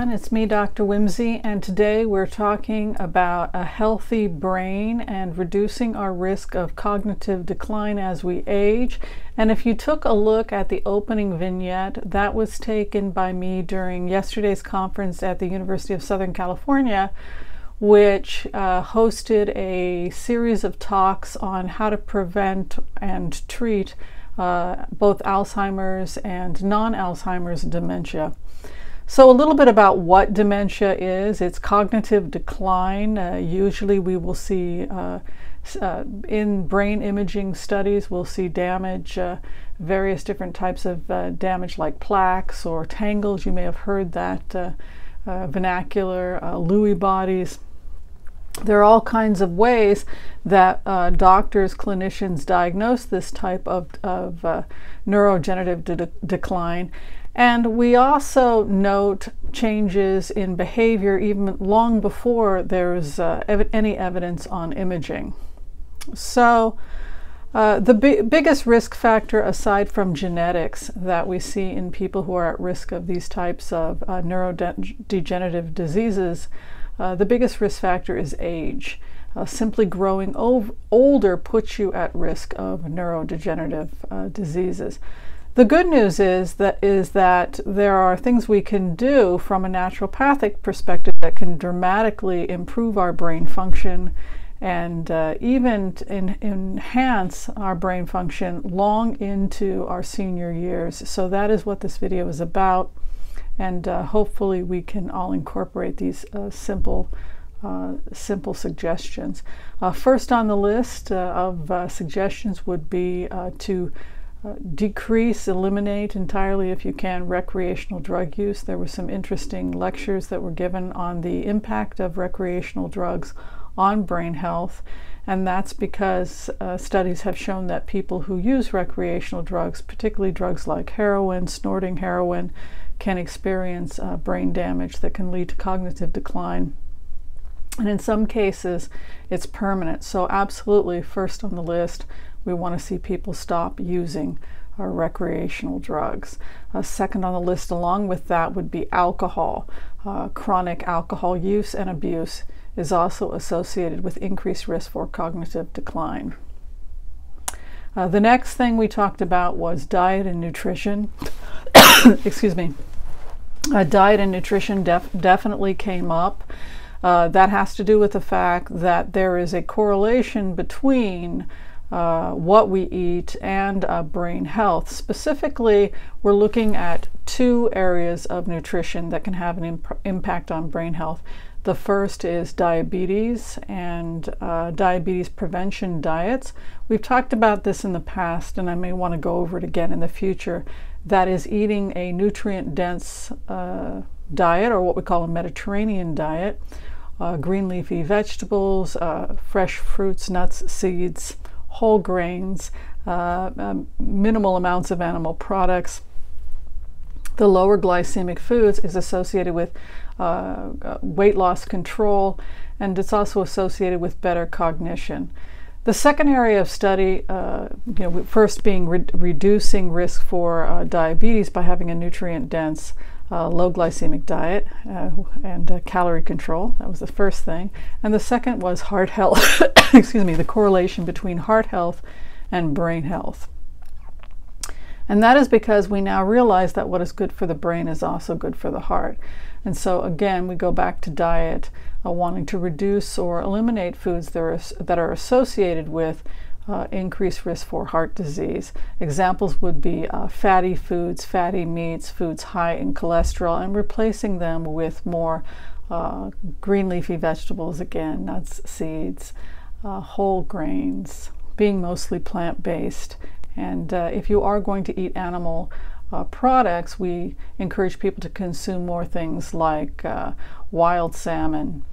everyone. It's me, Dr. Whimsy, and today we're talking about a healthy brain and reducing our risk of cognitive decline as we age. And if you took a look at the opening vignette, that was taken by me during yesterday's conference at the University of Southern California, which uh, hosted a series of talks on how to prevent and treat uh, both Alzheimer's and non Alzheimer's dementia. So, a little bit about what dementia is it's cognitive decline. Uh, usually, we will see uh, uh, in brain imaging studies, we'll see damage, uh, various different types of uh, damage like plaques or tangles. You may have heard that uh, vernacular, Lewy bodies. There are all kinds of ways that doctors, clinicians diagnose this type of, of de- decline. And we also note changes in behavior even long before there's uh, ev- any evidence on imaging. So, uh, the bi- biggest risk factor, aside from genetics, that we see in people who are at risk of these types of uh, neurodegenerative diseases, uh, the biggest risk factor is age. Uh, simply growing older puts you at risk of neurodegenerative uh, diseases. The good news is that is that there are things we can do from a naturopathic perspective that can dramatically improve our brain function and uh, even in, enhance our brain function long into our senior years. So that is what this video is about, and uh, hopefully we can all incorporate these uh, simple. Uh, simple suggestions. Uh, first on the list uh, of suggestions would be to uh, decrease, eliminate entirely, if you can, recreational drug use. There were some interesting lectures that were given on the impact of recreational drugs on brain health, and that's because uh, studies have shown that people who use recreational drugs, particularly drugs like heroin, snorting heroin, can experience uh, brain damage that can lead to cognitive decline. And in some cases, it's permanent. So, absolutely, first on the list we want to see people stop using recreational drugs. Uh, second on the list, along with that, would be alcohol. Uh, chronic alcohol use and abuse is also associated with increased risk for cognitive decline. Uh, the next thing we talked about was diet and nutrition. Excuse me. Uh, diet and nutrition def- definitely came up. Uh, that has to do with the fact that there is a correlation between uh, what we eat and uh, brain health. Specifically, we're looking at two areas of nutrition that can have an imp- impact on brain health. The first is diabetes and uh, diabetes prevention diets. We've talked about this in the past, and I may want to go over it again in the future. That is eating a nutrient dense uh, diet, or what we call a Mediterranean diet. Uh, green leafy vegetables, uh, fresh fruits, nuts, seeds, whole grains, uh, um, minimal amounts of animal products. The lower glycemic foods is associated with uh, uh, weight loss control, and it's also associated with better cognition. The second area of study, uh, you know, first being re- reducing risk for uh, diabetes by having a nutrient dense uh, low glycemic diet uh, and uh, calorie control. That was the first thing. And the second was heart health. Excuse me, the correlation between heart health and brain health. And that is because we now realize that what is good for the brain is also good for the heart. And so, again, we go back to diet, uh, wanting to reduce or eliminate foods that are, that are associated with uh, increased risk for heart disease. Examples would be uh, fatty foods, fatty meats, foods high in cholesterol, and replacing them with more uh, green leafy vegetables again, nuts, seeds, uh, whole grains, being mostly plant based. And uh, if you are going to eat animal uh, products, we encourage people to consume more things like wild salmon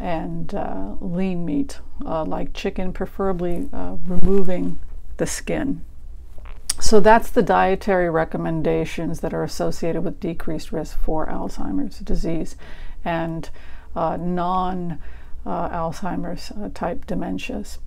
and uh, lean meat, uh, like chicken, preferably uh, removing the skin. So that's the dietary recommendations that are associated with decreased risk for Alzheimer's disease and uh, non uh, Alzheimer's uh, type dementias.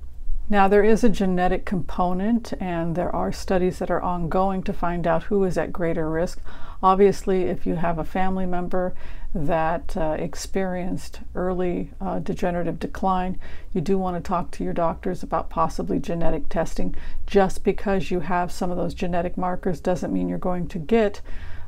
Now, there is a genetic component, and there are studies that are ongoing to find out who is at greater risk. Obviously, if you have a family member that uh, experienced early uh, degenerative decline, you do want to talk to your doctors about possibly genetic testing. Just because you have some of those genetic markers doesn't mean you're going to get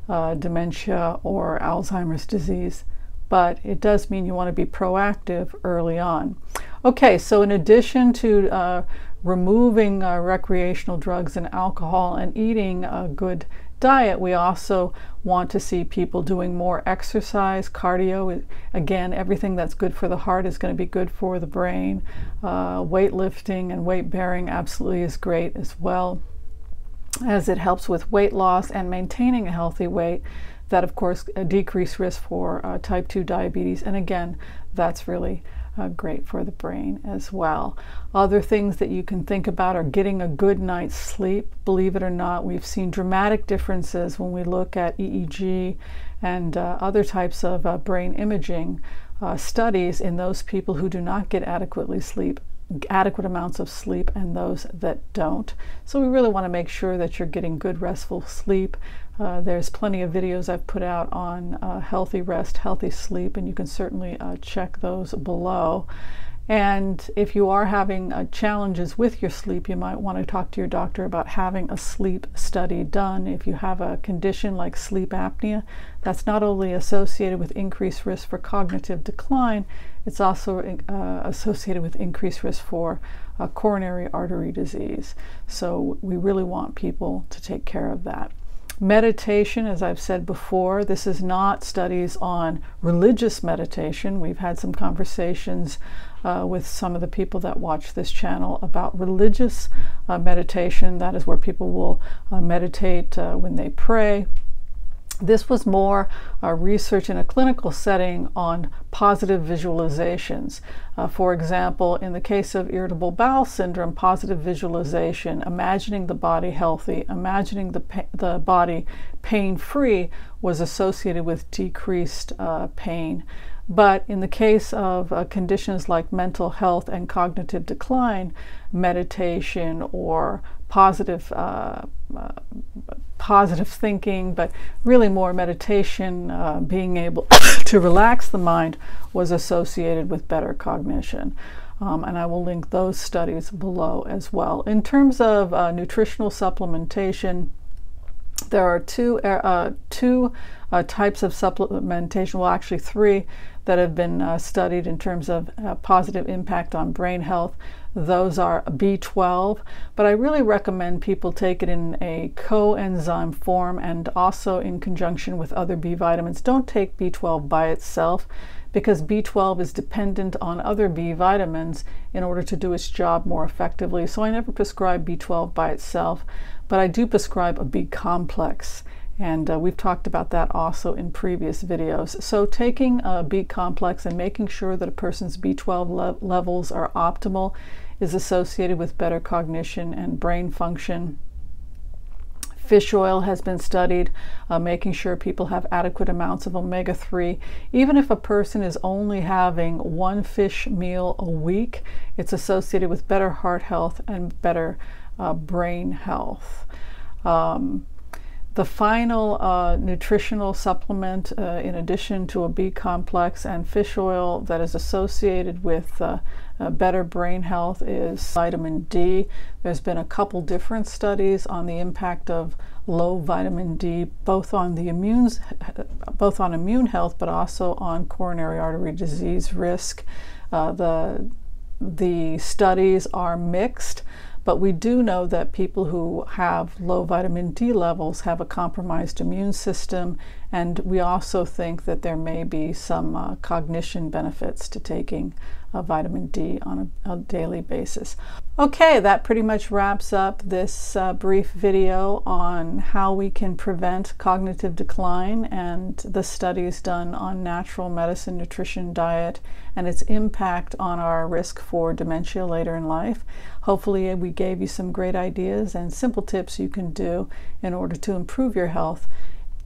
uh, dementia or Alzheimer's disease, but it does mean you want to be proactive early on. Okay, so in addition to uh, removing uh, recreational drugs and alcohol and eating a good diet, we also want to see people doing more exercise, cardio. Again, everything that's good for the heart is going to be good for the brain. Uh, weightlifting and weight bearing absolutely is great as well, as it helps with weight loss and maintaining a healthy weight. That, of course, a decreased risk for uh, type 2 diabetes. And again, that's really uh, great for the brain as well. Other things that you can think about are getting a good night's sleep. Believe it or not, we've seen dramatic differences when we look at EEG and uh, other types of uh, brain imaging uh, studies in those people who do not get adequately sleep adequate amounts of sleep and those that don't. So we really want to make sure that you're getting good restful sleep, uh, there's plenty of videos I've put out on uh, healthy rest, healthy sleep, and you can certainly uh, check those below. And if you are having uh, challenges with your sleep, you might want to talk to your doctor about having a sleep study done. If you have a condition like sleep apnea, that's not only associated with increased risk for cognitive decline, it's also uh, associated with increased risk for uh, coronary artery disease. So we really want people to take care of that. Meditation, as I've said before, this is not studies on religious meditation. We've had some conversations uh, with some of the people that watch this channel about religious uh, meditation. That is where people will uh, meditate uh, when they pray this was more uh, research in a clinical setting on positive visualizations. Uh, for example, in the case of irritable bowel syndrome, positive visualization, imagining the body healthy, imagining the, the body pain free, was associated with decreased uh, pain. But in the case of uh, conditions like mental health and cognitive decline, meditation or positive uh, uh, positive thinking, but really more meditation, uh, being able to relax the mind was associated with better cognition. Um, and I will link those studies below as well. In terms of uh, nutritional supplementation, there are two, uh, two uh, types of supplementation, well, actually, three that have been uh, studied in terms of uh, positive impact on brain health. Those are B12, but I really recommend people take it in a coenzyme form and also in conjunction with other B vitamins. Don't take B12 by itself because B12 is dependent on other B vitamins in order to do its job more effectively. So I never prescribe B12 by itself, but I do prescribe a B complex. And uh, we've talked about that also in previous videos. So taking a B complex and making sure that a person's B12 le levels are optimal is associated with better cognition and brain function. Fish oil has been studied, uh, making sure people have adequate amounts of omega 3. Even if a person is only having one fish meal a week, it's associated with better heart health and better uh, brain health. Um, the final uh, nutritional supplement, uh, in addition to a B complex and fish oil that is associated with uh, better brain health, is vitamin D. There's been a couple different studies on the impact of low vitamin D, both on the immune, both on immune health, but also on coronary artery disease risk. Uh, the the studies are mixed. But we do know that people who have low vitamin D levels have a compromised immune system, and we also think that there may be some uh, cognition benefits to taking uh, vitamin D on a, a, daily basis. Okay, that pretty much wraps up this uh, brief video on how we can prevent cognitive decline and the studies done on natural medicine, nutrition, diet, and its impact on our risk for dementia later in life. Hopefully, we gave you some great ideas and simple tips you can do in order to improve your health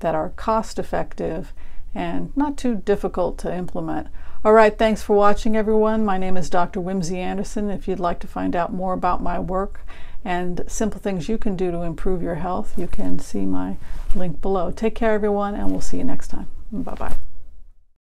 that are cost effective and not too difficult to implement. All right, thanks for watching, everyone. My name is Dr. Whimsy Anderson. If you'd like to find out more about my work and simple things you can do to improve your health, you can see my link below. Take care, everyone, and we'll see you next time. Bye bye.